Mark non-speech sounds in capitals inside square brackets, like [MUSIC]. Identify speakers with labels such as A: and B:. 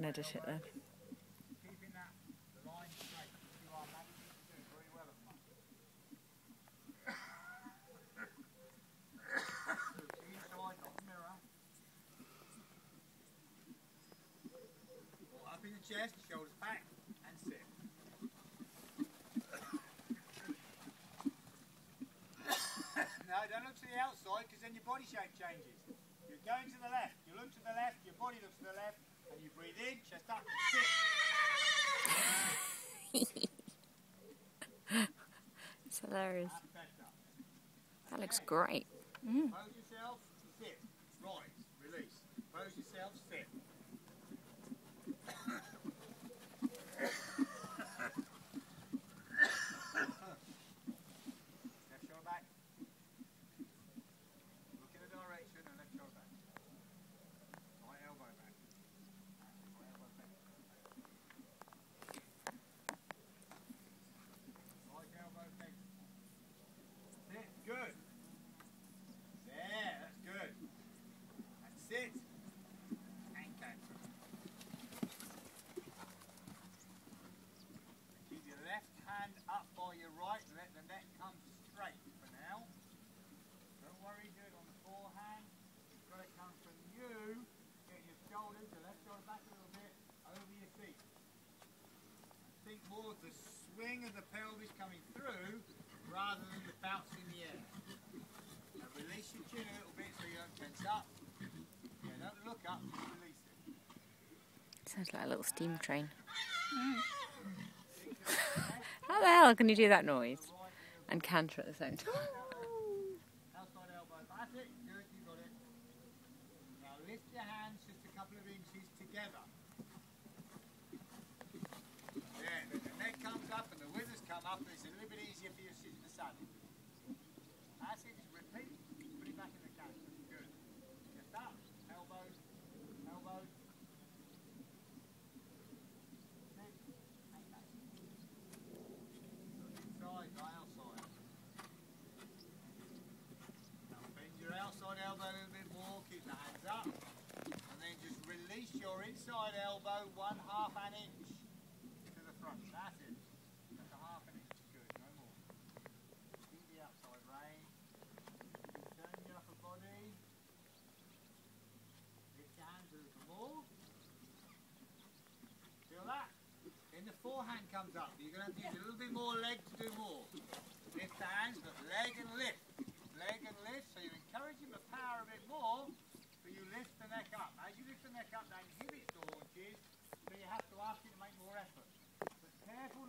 A: can edit it then. [COUGHS]
B: Don't look to the outside because then your body shape changes. You're going to the left, you look to the left, your body looks to the left, and you breathe in, chest up, sit.
A: It's hilarious.
B: That's better.
A: That looks great. Mm.
B: Pose yourself, sit. Rise, release. Pose yourself, sit. left shoulder back. Look in the direction and left shoulder back. Right elbow back. Right elbow back. Right elbow back. Sit. Good. There, that's good. That's it. And cancel. Keep your left hand up by your right. Let the neck come straight for now. Don't worry, do it on the forehand. It's got to come from you. Get your shoulders, your left shoulder back a little bit, over your feet. Think more of the swing of the pelvis coming through rather than the bounce in the air. Now release your chin a little bit so you don't tense up. Yeah, don't look up, just release it.
A: Sounds like a little steam ah. train. [LAUGHS] How the hell can you do that noise and canter at the same time? [LAUGHS]
B: Outside elbow, that's it, good, you got it. Now lift your hands just a couple of inches together. There, then the neck comes up and the withers come up it's a little bit easier for you to sit in the saddle. That's it, repeat, put it back in the canter, good. Just up, elbows, elbows. Inside, outside. Now bend your outside elbow a little bit more, keep the hands up, and then just release inside elbow one half an inch to the front. That's it. That's a half an inch. Good, no more. Keep the outside rein. Turn your upper body. Lift your hands a little more. Feel that? Then the forehand comes up. You're going to have a little bit more leg to do more. Lift the hands, but leg and lift. asking to make more effort. But careful not